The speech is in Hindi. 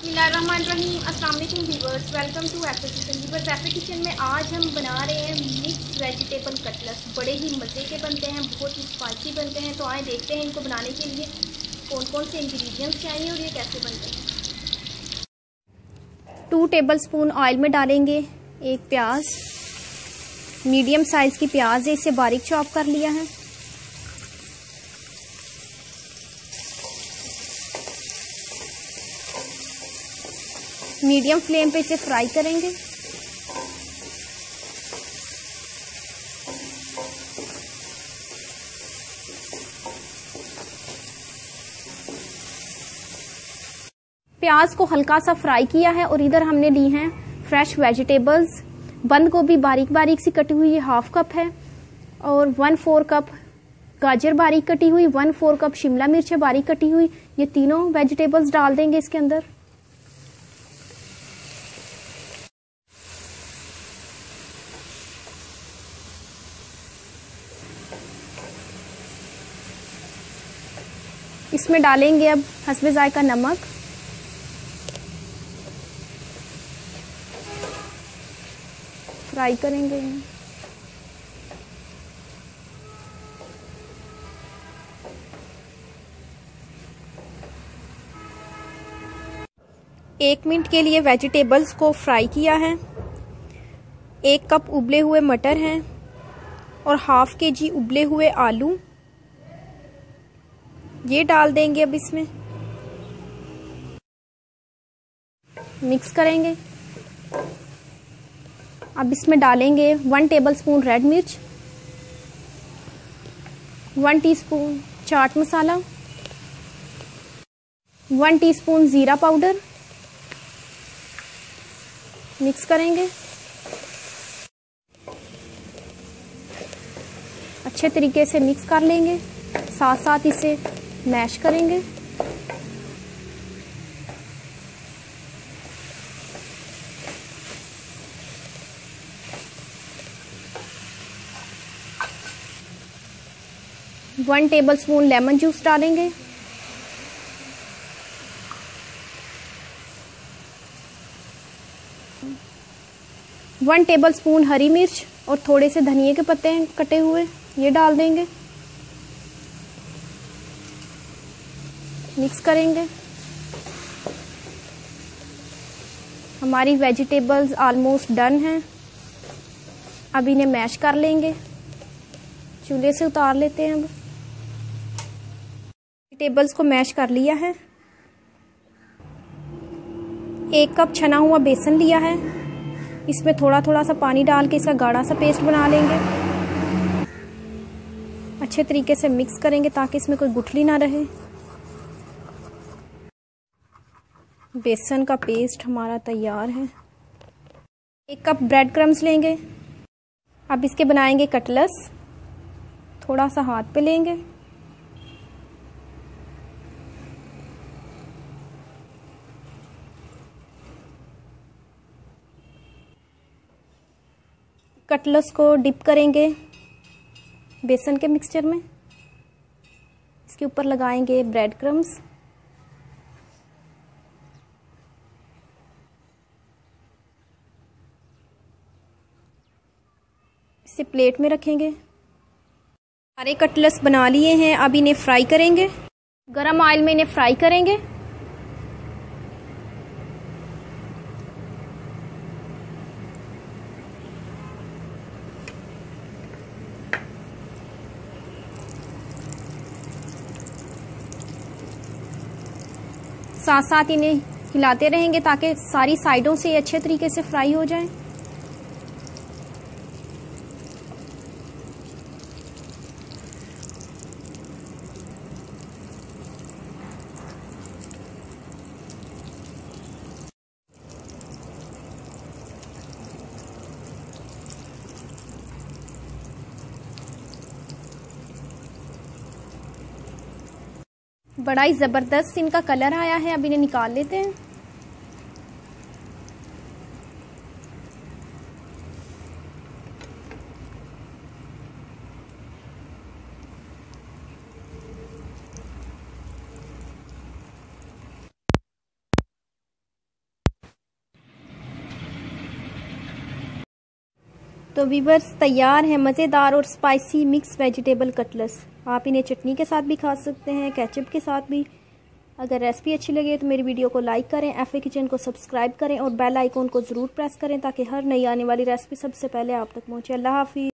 अस्सलाम वालेकुम to F kitchen viewers kitchen में आज हम बना रहे हैं मिक्स वेजिटेबल कटलस बड़े ही मज़े के बनते हैं, बहुत ही स्पाइसी बनते हैं। तो आए देखते हैं इनको बनाने के लिए कौन कौन से इंग्रेडिएंट्स चाहिए और ये कैसे बनते हैं। टू टेबल स्पून ऑयल में डालेंगे एक प्याज। मीडियम साइज़ की प्याज है, इसे बारीक चॉप कर लिया है। मीडियम फ्लेम पे इसे फ्राई करेंगे। प्याज को हल्का सा फ्राई किया है और इधर हमने ली हैं फ्रेश वेजिटेबल्स। बंद गोभी बारीक बारीक सी कटी हुई हाफ़ कप है और वन फोर कप गाजर बारीक कटी हुई, वन फोर कप शिमला मिर्च बारीक कटी हुई। ये तीनों वेजिटेबल्स डाल देंगे इसके अंदर। इसमें डालेंगे अब हसबे का नमक। फ्राई करेंगे। एक मिनट के लिए वेजिटेबल्स को फ्राई किया है। एक कप उबले हुए मटर हैं और हाफ़ के जी उबले हुए आलू। ये डाल देंगे अब इसमें। मिक्स करेंगे। अब इसमें डालेंगे वन टेबल स्पून रेड मिर्च one teaspoon chaat masala one teaspoon ज़ीरा पाउडर मिक्स करेंगे। अच्छे तरीके से मिक्स कर लेंगे। साथ साथ इसे मैश करेंगे। One tablespoon lemon juice डालेंगे। वन टेबल स्पून हरी मिर्च और थोड़े से धनिए के पत्ते हैं कटे हुए, ये डाल देंगे। मिक्स करेंगे। हमारी वेजिटेबल्स ऑलमोस्ट डन हैं। अब इन्हें मैश कर लेंगे। चूल्हे से उतार लेते हैं अब। वेजिटेबल्स को मैश कर लिया है। एक कप छना हुआ बेसन लिया है। इसमें थोड़ा थोड़ा सा पानी डाल के इसका गाढ़ा सा पेस्ट बना लेंगे। अच्छे तरीके से मिक्स करेंगे ताकि इसमें कोई गुठली ना रहे। बेसन का पेस्ट हमारा तैयार है। एक कप ब्रेड क्रम्स लेंगे। अब इसके बनाएँगे कटलस थोड़ा सा हाथ पे लेंगे। कटलस को डिप करेंगे बेसन के मिक्सचर में। इसके ऊपर लगाएँगे ब्रेड क्रम्स इसे प्लेट में रखेंगे। सारे कटलस बना लिए हैं, अब इन्हें फ्राई करेंगे। गरम ऑयल में इन्हें फ्राई करेंगे। साथ साथ इन्हें हिलाते रहेंगे ताकि सारी साइडों से अच्छे तरीके से फ्राई हो जाए। बड़ा ही ज़बरदस्त इनका कलर आया है, अब इन्हें निकाल लेते हैं। तो वीवर्स तैयार है मज़ेदार और स्पाइसी मिक्स वेजिटेबल कटलस आप इन्हें चटनी के साथ भी खा सकते हैं कैचअप के साथ भी। अगर रेसिपी अच्छी लगे तो मेरी वीडियो को लाइक करें एफए किचन को सब्सक्राइब करें और बेल आइकॉन को ज़रूर प्रेस करें ताकि हर नई आने वाली रेसिपी सबसे पहले आप तक पहुँचे। अल्लाह हाफिज़।